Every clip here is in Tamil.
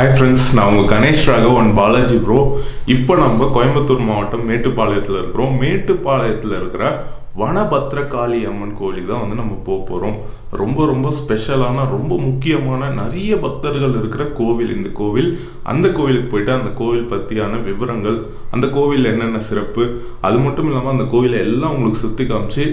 ஹாய் ஃப்ரெண்ட்ஸ் நான் உங்கள் கணேஷ் ராகவ் அண்ட் பாலாஜி ப்ரோ இப்போ நம்ம கோயம்புத்தூர் மாவட்டம் மேட்டுப்பாளையத்தில் இருக்கிறோம். மேட்டுப்பாளையத்தில் இருக்கிற வனபத்ரகாளி அம்மன் கோயிலுக்கு தான் வந்து நம்ம போக போகிறோம் ரொம்ப ரொம்ப ஸ்பெஷலான ரொம்ப முக்கியமான நிறைய பக்தர்கள் இருக்கிற கோவில் இந்த கோவில். அந்த கோவிலுக்கு போயிட்டு அந்த கோவில் பற்றியான விவரங்கள் அந்த கோவிலில் என்னென்ன சிறப்பு அது மட்டும் இல்லாமல் அந்த கோவிலை எல்லாம் உங்களுக்கு சுற்றி காமிச்சு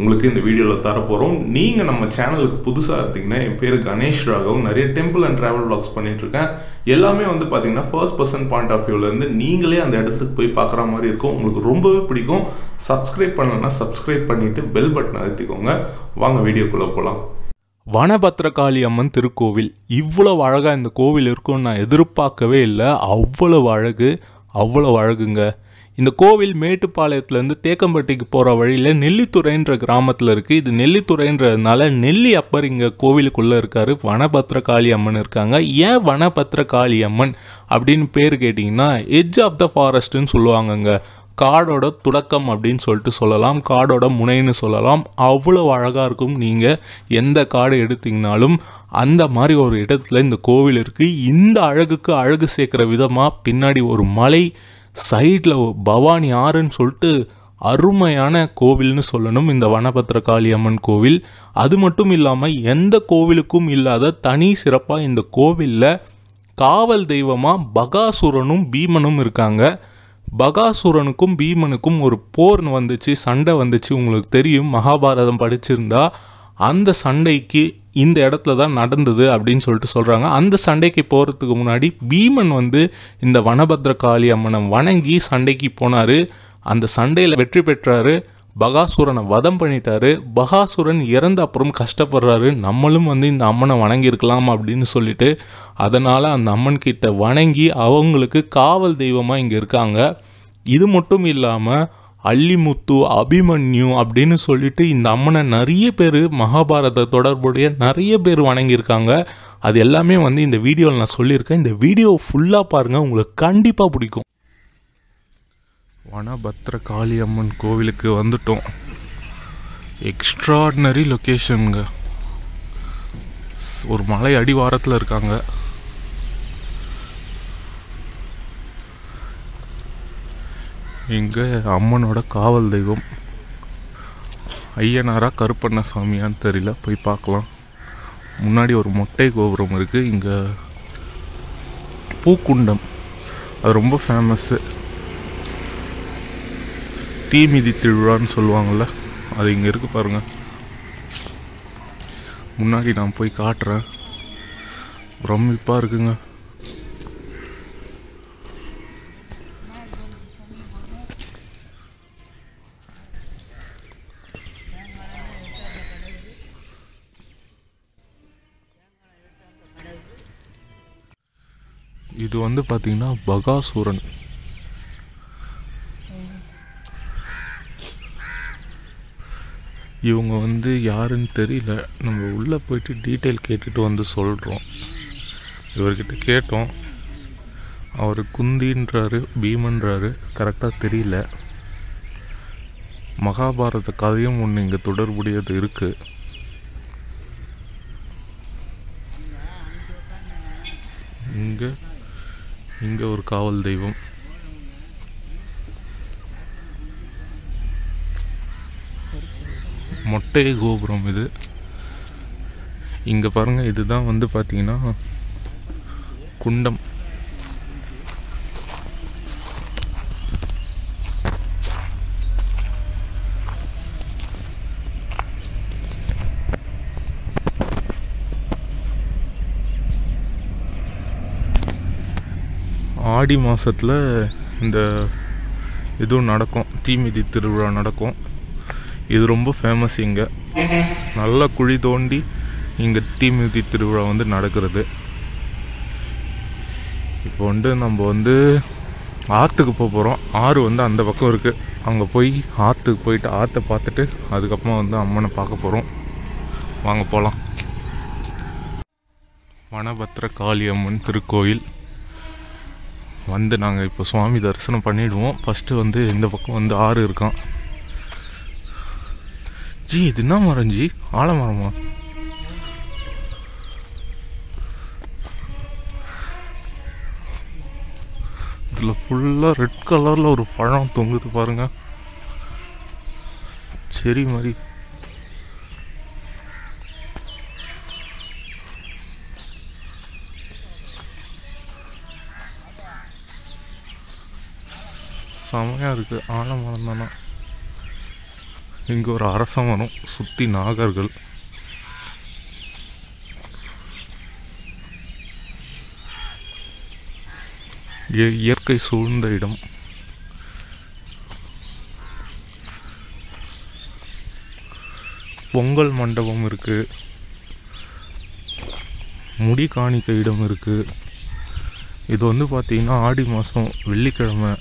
உங்களுக்கு இந்த வீடியோவில் தரப்போகிறோம் நீங்கள் நம்ம சேனலுக்கு புதுசாக இருந்தீங்கன்னா என் பேர் கணேஷ் ராகவ். நிறைய டெம்பிள் அண்ட் ட்ராவல் vlogs பண்ணிகிட்ருக்கேன் எல்லாமே வந்து பார்த்தீங்கன்னா ஃபர்ஸ்ட் பர்சன் பாயிண்ட் ஆஃப் வியூவிலேருந்து நீங்களே அந்த இடத்துக்கு போய் பார்க்குற மாதிரி இருக்கும். உங்களுக்கு ரொம்பவே பிடிக்கும். சப்ஸ்கிரைப் பண்ணலன்னா சப்ஸ்கிரைப் பண்ணிவிட்டு பெல் பட்டன் அழுத்திக்கோங்க. வாங்க வீடியோக்குள்ளே போகலாம் வனபத்ரகாளி அம்மன் திருக்கோவில். இவ்வளவு அழகாக இந்த கோவில் இருக்கும்னு நான் எதிர்பார்க்கவே இல்லை. அவ்வளவு அழகு. அவ்வளவு அழகுங்க. இந்த கோவில் மேட்டுப்பாளையத்துலேருந்து தேக்கம்பட்டிக்கு போகிற வழியில் நெல்லித்துறைன்ற கிராமத்தில் இருக்குது இது நெல்லித்துறைன்றதுனால நெல்லி அப்பர் இங்கே கோவிலுக்குள்ளே இருக்கார். வனபத்ரகாளி அம்மன் இருக்காங்க. ஏன் வனபத்திரகாளி அம்மன் அப்படின்னு பேர் கேட்டிங்கன்னா எட்ஜ் ஆஃப் த ஃபாரஸ்ட்டுன்னு சொல்லுவாங்கங்க. காடோட துடக்கம் அப்படின்னு சொல்லிட்டு சொல்லலாம். காடோட முனைன்னு சொல்லலாம். அவ்வளோ அழகாக இருக்கும். நீங்கள் எந்த காடு எடுத்தீங்கனாலும் அந்த மாதிரி ஒரு இடத்துல இந்த கோவில் இருக்குது இந்த அழகுக்கு அழகு சேர்க்குற விதமாக பின்னாடி ஒரு மலை சைடில் பவானி ஆறுன்னு சொல்லிட்டு அருமையான கோவில்னு சொல்லணும் இந்த வனபத்ரகாளி அம்மன் கோவில். அது மட்டும் இல்லாமல் எந்த கோவிலுக்கும் இல்லாத தனி சிறப்பாக இந்த கோவிலில் காவல் தெய்வமாக பகாசுரனும் பீமனும் இருக்காங்க. பகாசுரனுக்கும் பீமனுக்கும் ஒரு போர் வந்துச்சு சண்டை வந்துச்சு உங்களுக்கு தெரியும். மகாபாரதம் படிச்சிருந்தா அந்த சண்டைக்கு இந்த இடத்துல தான் நடந்தது அப்படின்னு சொல்லிட்டு சொல்கிறாங்க அந்த சண்டைக்கு போகிறதுக்கு முன்னாடி பீமன் வந்து இந்த வனபத்ர காளி அம்மனை வணங்கி சண்டைக்கு போனார். அந்த சண்டையில் வெற்றி பெற்றாரு. பகாசுரனை வதம் பண்ணிட்டாரு. பகாசுரன் இறந்த அப்புறம் கஷ்டப்படுறாரு. நம்மளும் வந்து இந்த அம்மனை வணங்கியிருக்கலாம் அப்படின்னு சொல்லிட்டு அதனால் அந்த அம்மன் கிட்ட வணங்கி அவங்களுக்கு காவல் தெய்வமாக இங்கே இருக்காங்க. இது மட்டும் இல்லாமல் அள்ளிமுத்து அபிமன்யு அப்படின்னு சொல்லிட்டு இந்த அம்மனை நிறைய பேர் மகாபாரத தொடர்புடைய நிறைய பேர் வணங்கியிருக்காங்க. அது எல்லாமே வந்து இந்த வீடியோவில் நான் சொல்லியிருக்கேன். இந்த வீடியோ ஃபுல்லாக பாருங்கள் உங்களுக்கு கண்டிப்பாக பிடிக்கும். வனபத்ர காளி அம்மன் கோவிலுக்கு வந்துட்டோம். எக்ஸ்ட்ராடினரி லொக்கேஷனுங்க ஒரு மலை அடிவாரத்தில் இருக்காங்க. இங்கே அம்மனோட காவல் தெய்வம். ஐயனாரா கருப்பண்ணசாமியான்னு தெரியல போய் பார்க்கலாம். முன்னாடி ஒரு மொட்டை கோபுரம் இருக்குது இங்கே பூக்குண்டம். அது ரொம்ப ஃபேமஸ்ஸு தீமிதி திருவிழான்னு சொல்லுவாங்கள்ல அது இங்கே இருக்குது பாருங்கள் முன்னாடி நான் போய் காட்டுறேன். பிரமிப்பாக இருக்குங்க. இது வந்து பார்த்தீங்கன்னா பகாசுரன். இவங்க வந்து யாருன்னு தெரியல. நம்ம உள்ளே போயிட்டு டீட்டெயில் கேட்டுட்டு வந்து சொல்கிறோம் இவர்கிட்ட கேட்டோம். அவர் குந்தின்றாரு பீமன்றாரு. கரெக்டாக தெரியல. மகாபாரத கதையும் ஒன்று இங்கே தொடர்புடையது இருக்குது இங்கே இங்கே ஒரு காவல் தெய்வம். மொட்டை கோபுரம் இது. இங்கே பாருங்கள் இதுதான் வந்து பார்த்தீங்கன்னா குண்டம். ஆடி மாதத்தில் இந்த இதுவும் நடக்கும். தீமிதி திருவிழா நடக்கும். இது ரொம்ப ஃபேமஸ் இங்கே. நல்லா குழி தோண்டி இங்கே தீமிதி திருவிழா வந்து நடக்கிறது. இப்போ வந்து நம்ம வந்து ஆற்றுக்கு போக போகிறோம் ஆறு வந்து அந்த பக்கம் இருக்குது அங்கே போய் ஆற்றுக்கு போயிட்டு ஆற்றை பார்த்துட்டு அதுக்கப்புறமா வந்து அம்மனை பார்க்க போகிறோம் வாங்க போகலாம் வனபத்திர காளியம்மன் திருக்கோயில். வந்து நாங்கள் இப்போ சுவாமி தரிசனம் பண்ணிவிடுவோம் ஃபஸ்ட்டு வந்து இந்த பக்கம் வந்து ஆறு இருக்கான். ஜி இது என்ன மரம் ஜி? ஆலமரமா இதில் ஃபுல்லாக ரெட் கலரில் ஒரு பழம் தொங்குது பாருங்க. செரி மாதிரி செமையாக இருக்குது ஆலமரம் தானே? இங்கே ஒரு அரச மரம் சுற்றி நாகர்கள் இயற்கை சூழ்ந்த இடம். பொங்கல் மண்டபம் இருக்கு. முடி காணிக்க இடம் இருக்கு. இது வந்து பார்த்தீங்கன்னா ஆடி மாதம் வெள்ளிக்கிழமை.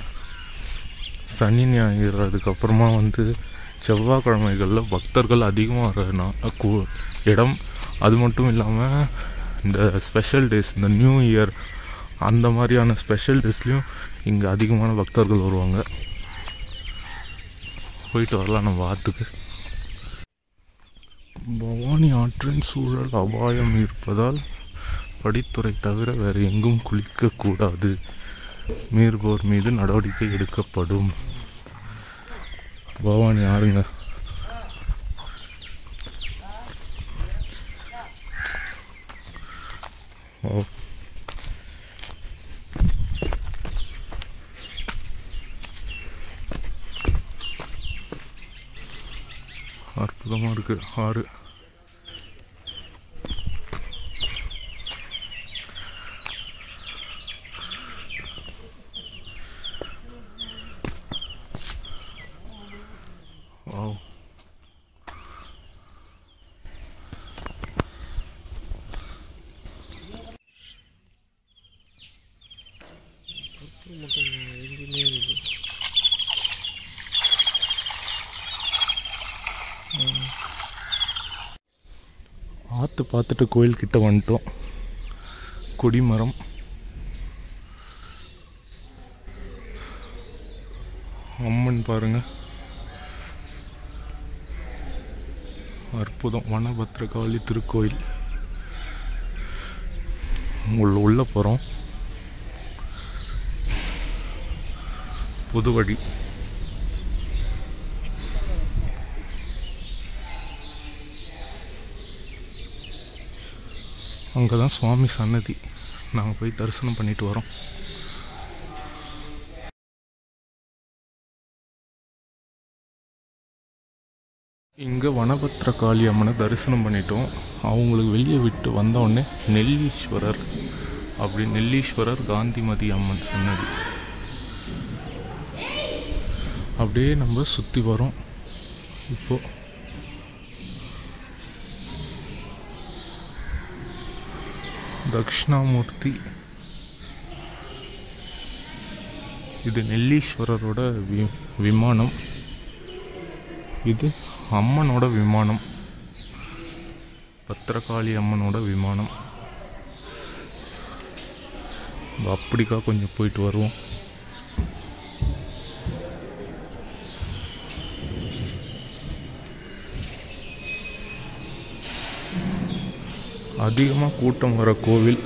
சனி ஞாயிறு அதுக்கப்புறமா வந்து செவ்வாய்க்கிழமைகளில் பக்தர்கள் அதிகமாக வர கூ இடம் அது மட்டும் இல்லாமல் இந்த ஸ்பெஷல் டேஸ் இந்த நியூ இயர் அந்த மாதிரியான ஸ்பெஷல் டேஸ்லேயும் இங்கே அதிகமான பக்தர்கள் வருவாங்க. போயிட்டு வரலாம் நம்ம ஆற்றுக்கு பவானி ஆற்றின் சூழல் அபாயம் இருப்பதால் படித்துறை தவிர வேறு எங்கும் குளிக்கக்கூடாது. மீறுபோர் மீது நடவடிக்கை எடுக்கப்படும். பவானி ஆறுங்க ஓ. அற்புதமாக இருக்குது ஆறு. பார்த்து பார்த்துட்டு கோயில் கிட்ட வந்துட்டோம். கொடிமரம். அம்மன் பாருங்க. அற்புதம். வனபத்ரகாளி திருக்கோயில். உள்ள உள்ள போகிறோம் புது வழி அங்கே தான் சுவாமி சன்னதி. நாங்கள் போய் தரிசனம் பண்ணிட்டு வரோம். இங்கே வனபத்ர காளி அம்மனை தரிசனம் பண்ணிட்டோம். அவங்களுக்கு வெளியே விட்டு வந்தோடனே நெல்லீஸ்வரர் அப்படி நெல்லீஸ்வரர் காந்திமதி அம்மன் சன்னதி. அப்படியே நம்ம சுற்றி வரோம். இப்போது தக்ஷணாமூர்த்தி. இது நெல்லீஸ்வரரோட வி விமானம். இது அம்மனோட விமானம். பத்திரகாளி அம்மனோட விமானம். அப்படிக்கா கொஞ்சம் போயிட்டு வருவோம். அதிகமாக கூட்டம் வர கோவில்.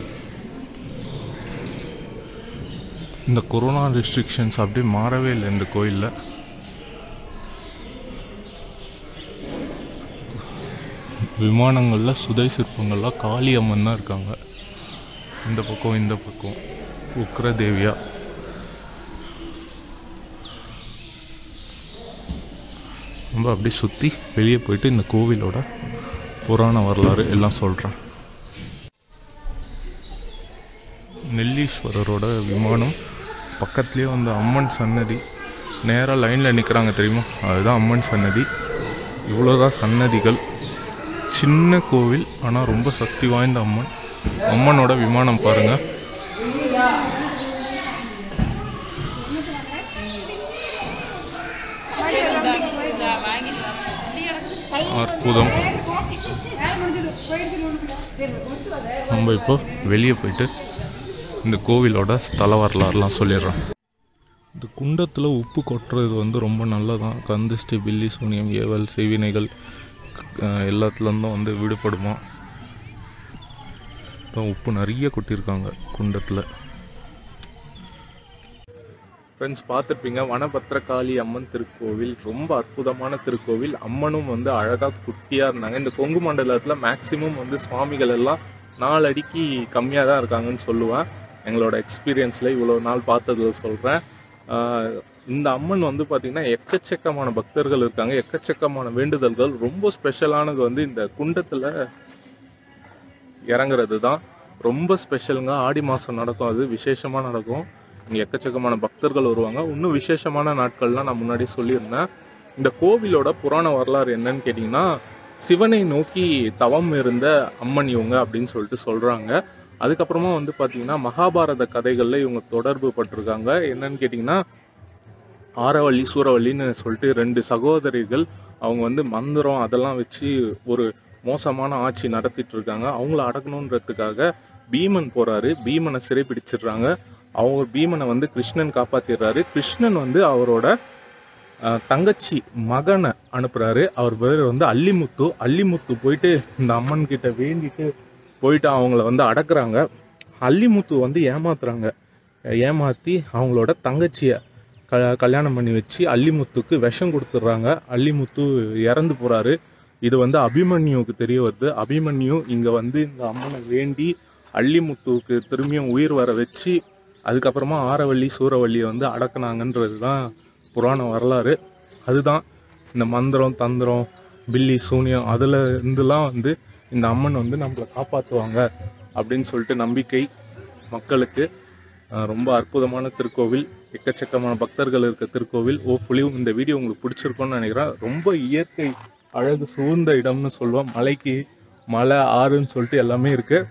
இந்த கொரோனா ரெஸ்ட்ரிக்ஷன்ஸ் அப்படியே மாறவே இல்லை இந்த கோயிலில். விமானங்களில் சுதை சிற்பங்கள்லாம் காளி அம்மன் தான் இருக்காங்க. இந்த பக்கம் இந்த பக்கம். உக்ரதேவியா. ரொம்ப நம்ம அப்படியே சுற்றி வெளியே போயிட்டு இந்த கோவிலோட புராண வரலாறு எல்லாம் சொல்கிறேன் நெல்லீஸ்வரரோட விமானம் பக்கத்துலேயே வந்து அம்மன் சன்னதி. நேராக லைனில் நிற்கிறாங்க தெரியுமா? அதுதான் அம்மன் சன்னதி. இவ்வளோதான் சன்னதிகள். சின்ன கோவில் ஆனால் ரொம்ப சக்தி வாய்ந்த அம்மன். அம்மனோட விமானம் பாருங்கள் அற்புதம். நம்ம இப்போ வெளியே போயிட்டு இந்த கோவிலோட ஸ்தல வரலாறுலாம் சொல்லிடுறோம் இந்த குண்டத்தில் உப்பு கொட்டுறது வந்து ரொம்ப நல்லதான் கந்திஷ்டி பில்லி சூனியம் ஏவல் செய்வினைகள் எல்லாத்துலேருந்தும் வந்து விடுபடுமா? அப்புறம் உப்பு நிறைய கொட்டியிருக்காங்க குண்டத்தில். ஃப்ரெண்ட்ஸ் பார்த்துருப்பீங்க வனபத்திரகாளி அம்மன் திருக்கோவில். ரொம்ப அற்புதமான திருக்கோவில். அம்மனும் வந்து அழகாக குட்டியாக இருந்தாங்க. இந்த கொங்கு மண்டலத்தில் மேக்ஸிமம் வந்து சுவாமிகள் எல்லாம் நாலு அடிக்கு கம்மியாக தான் இருக்காங்கன்னு சொல்லுவேன். எங்களோட எக்ஸ்பீரியன்ஸில் இவ்வளோ நாள் பார்த்ததில் சொல்கிறேன் இந்த அம்மன் வந்து பார்த்திங்கன்னா எக்கச்சக்கமான பக்தர்கள் இருக்காங்க. எக்கச்சக்கமான வேண்டுதல்கள். ரொம்ப ஸ்பெஷலானது வந்து இந்த குண்டத்தில் இறங்குறது தான். ரொம்ப ஸ்பெஷலுங்க ஆடி மாதம் நடக்கும். அது விசேஷமாக நடக்கும். இங்கே எக்கச்சக்கமான பக்தர்கள் வருவாங்க. இன்னும் விசேஷமான நாட்கள்லாம் நான் முன்னாடி சொல்லியிருந்தேன். இந்த கோவிலோட புராண வரலாறு என்னன்னு கேட்டிங்கன்னா சிவனை நோக்கி தவம் இருந்த அம்மன் இவங்க அப்படின்னு சொல்லிட்டு சொல்கிறாங்க அதுக்கப்புறமா வந்து பார்த்திங்கன்னா மகாபாரத கதைகளில் இவங்க தொடர்பு பட்டிருக்காங்க. என்னன்னு கேட்டிங்கன்னா ஆரவள்ளி சூரவள்ளின்னு சொல்லிட்டு ரெண்டு சகோதரிகள் அவங்க வந்து மந்திரம் அதெல்லாம் வச்சு ஒரு மோசமான ஆட்சி நடத்திட்டு இருக்காங்க அவங்கள அடக்கணுன்றதுக்காக பீமன் போகிறாரு பீமனை சிறைப்பிடிச்சிடுறாங்க அவங்க பீமனை வந்து கிருஷ்ணன் காப்பாற்றிடுறாரு கிருஷ்ணன் வந்து அவரோட தங்கச்சி மகனை அனுப்புகிறாரு அவர் பேர் வந்து அள்ளிமுத்து அள்ளிமுத்து போயிட்டு இந்த அம்மன் கிட்ட வேண்டிட்டு போயிட்டு அவங்கள வந்து அடக்குறாங்க. அல்லிமுத்து வந்து ஏமாத்துறாங்க. ஏமாற்றி அவங்களோட தங்கச்சியை க கல்யாணம் பண்ணி வச்சு அல்லிமுத்துக்கு விஷம் கொடுத்துட்றாங்க. அல்லிமுத்து இறந்து போகிறாரு இது வந்து அபிமன்யுவுக்கு தெரிய வருது. அபிமன்யு இங்கே வந்து இந்த அம்மனை வேண்டி அள்ளிமுத்துவுக்கு திரும்பியும் உயிர் வர வச்சு அதுக்கப்புறமா ஆரவள்ளி சூரவள்ளியை வந்து அடக்குனாங்கன்றது தான் புராண வரலாறு. அதுதான் இந்த மந்திரம் தந்திரம் பில்லி சூனியம் அதில் இருந்துலாம் வந்து இந்த அம்மன் வந்து நம்மளை காப்பாற்றுவாங்க அப்படின்னு சொல்லிட்டு நம்பிக்கை மக்களுக்கு. ரொம்ப அற்புதமான திருக்கோவில் எக்கச்சக்கமான பக்தர்கள் இருக்க திருக்கோவில். ஓஃபுலி இந்த வீடியோ உங்களுக்கு பிடிச்சிருக்கோன்னு நினைக்கிறேன். ரொம்ப இயற்கை அழகு சூழ்ந்த இடம்னு சொல்லுவோம். மலைக்கு மலை ஆறுன்னு சொல்லிட்டு எல்லாமே இருக்குது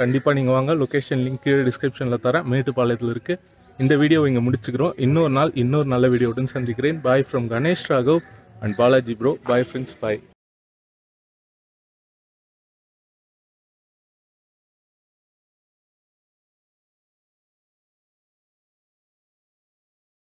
கண்டிப்பாக நீங்கள் வாங்க. லொக்கேஷன் லிங்க் கீழே டிஸ்கிரிப்ஷனில் தரேன். மேட்டுப்பாளையத்தில் இருக்குது இந்த வீடியோவை இங்கே முடிச்சுக்கிறோம். இன்னொரு நாள் இன்னொரு நல்ல வீடியோவுடன் சந்திக்கிறேன். Bye from Ganesh Raghav and Balaji bro bye friends bye